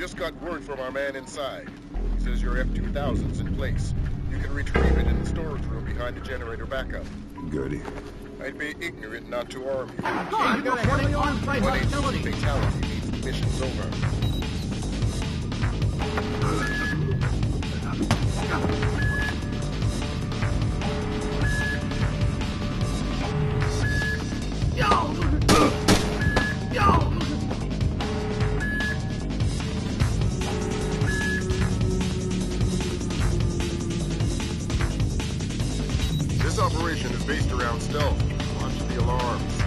Just got word from our man inside. He says your F-2000's in place. You can retrieve it in the storage room behind the generator backup. Goody. I'd be ignorant not to arm you. God, you got a heavily on-site One hostility. HC fatality means the mission's over. This operation is based around stealth. Watch the alarms.